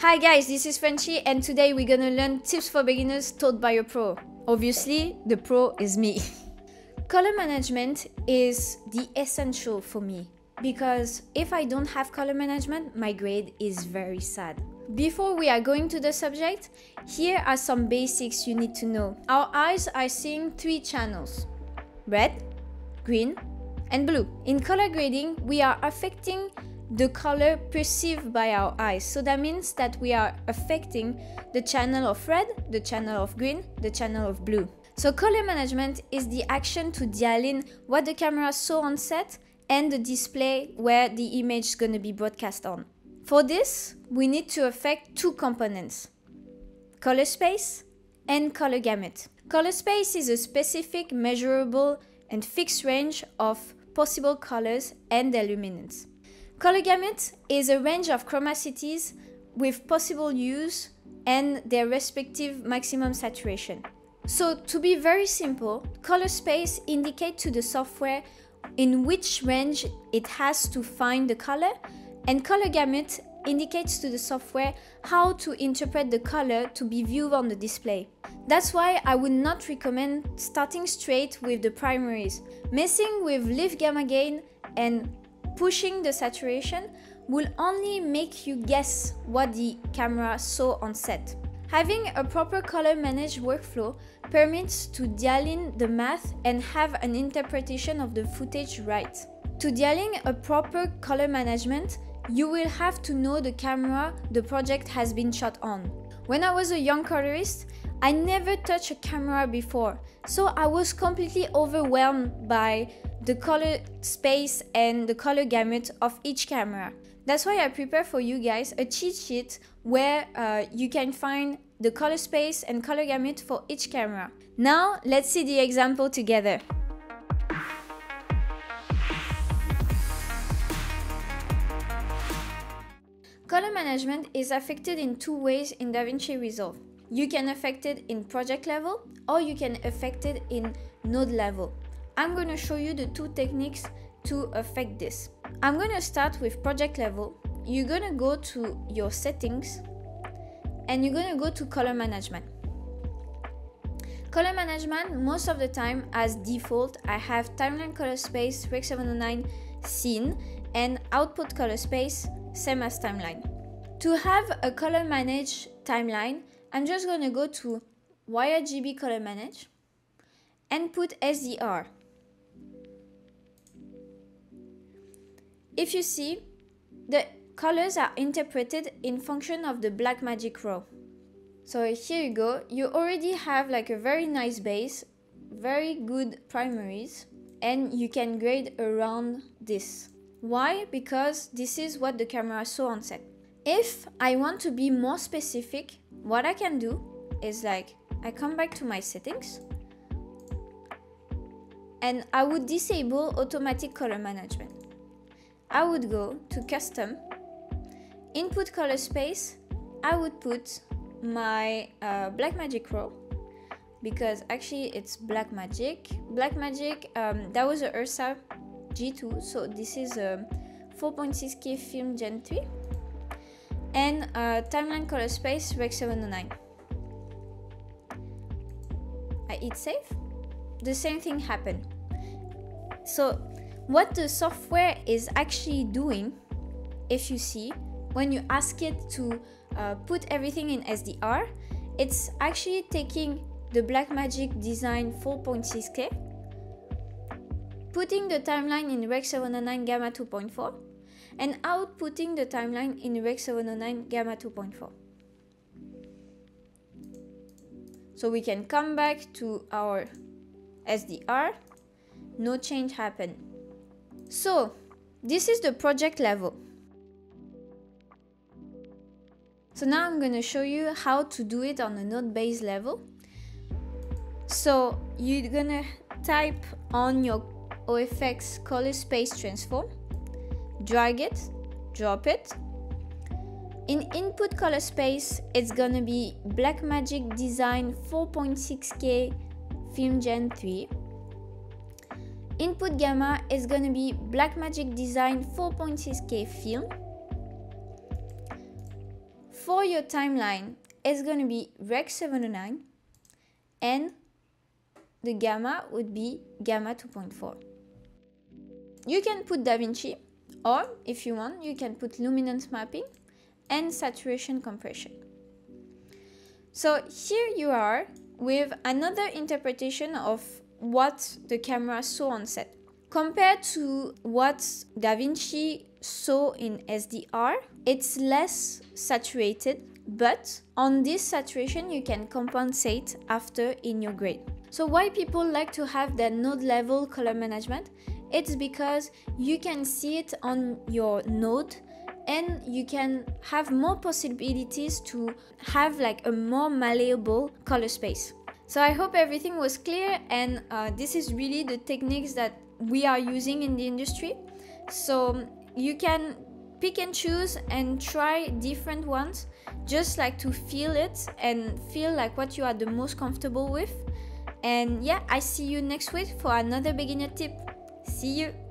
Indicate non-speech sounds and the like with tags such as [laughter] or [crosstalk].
Hi guys, this is Frenchie and today we're gonna learn tips for beginners taught by a pro. Obviously, the pro is me. [laughs] color management is the essential for me because if I don't have color management, my grade is very sad. Before we are going to the subject, here are some basics you need to know. Our eyes are seeing three channels red, green, and blue. In color grading, we are affecting the color perceived by our eyes. So that means that we are affecting the channel of red, the channel of green, the channel of blue. So color management is the action to dial in what the camera saw on set and the display where the image is going to be broadcast on. For this, we need to affect two components, color space and color gamut. Color space is a specific, measurable, and fixed range of possible colors and their luminance. Color gamut is a range of chromatices with possible hues and their respective maximum saturation. So to be very simple, color space indicates to the software in which range it has to find the color and color gamut indicates to the software how to interpret the color to be viewed on the display. That's why I would not recommend starting straight with the primaries. Messing with lift gamma gain and pushing the saturation will only make you guess what the camera saw on set. Having a proper color managed workflow permits to dial in the math and have an interpretation of the footage right. To dial in a proper color management, you will have to know the camera the project has been shot on. When I was a young colorist, I never touched a camera before, so I was completely overwhelmed by the color space and the color gamut of each camera. That's why I prepare for you guys a cheat sheet where uh, you can find the color space and color gamut for each camera. Now let's see the example together. Color management is affected in two ways in DaVinci Resolve. You can affect it in project level or you can affect it in node level. I'm going to show you the two techniques to affect this. I'm going to start with project level. You're going to go to your settings and you're going to go to color management. Color management, most of the time as default, I have timeline color space Rec 709 scene and output color space same as timeline. To have a color manage timeline, I'm just going to go to YRGB color manage and put SDR. If you see, the colors are interpreted in function of the Blackmagic raw. So here you go, you already have like a very nice base, very good primaries, and you can grade around this. Why? Because this is what the camera saw on set. If I want to be more specific, what I can do is like, I come back to my settings, and I would disable automatic color management. I would go to custom, input color space, I would put my uh, Blackmagic raw because actually it's Blackmagic. Black Magic, um, that was a Ursa G2, so this is a 4.6K film Gen 3 and uh, timeline color space Rec 709. I hit save. The same thing happened. So what the software is actually doing, if you see, when you ask it to uh, put everything in SDR, it's actually taking the Blackmagic Design 4.6K, putting the timeline in Rec 709 Gamma 2.4, and outputting the timeline in Rec 709 Gamma 2.4. So we can come back to our SDR, no change happened. So, this is the project level. So now I'm going to show you how to do it on a node base level. So you're going to type on your OFX color space transform, drag it, drop it. In input color space, it's going to be Blackmagic Design 4.6K Film Gen 3. Input gamma is gonna be Blackmagic Design 4.6K film. for your timeline, it's going to be Rec 709 and the gamma would be gamma 2.4. You can put DaVinci or if you want, you can put luminance mapping and saturation compression. So here you are with another interpretation of what the camera saw on set. Compared to what DaVinci saw in SDR, it's less saturated, but on this saturation you can compensate after in your grade. So why people like to have their node level color management? It's because you can see it on your node and you can have more possibilities to have like a more malleable color space. So I hope everything was clear and uh, this is really the techniques that we are using in the industry. So you can pick and choose and try different ones just like to feel it and feel like what you are the most comfortable with. And yeah, I see you next week for another beginner tip. See you!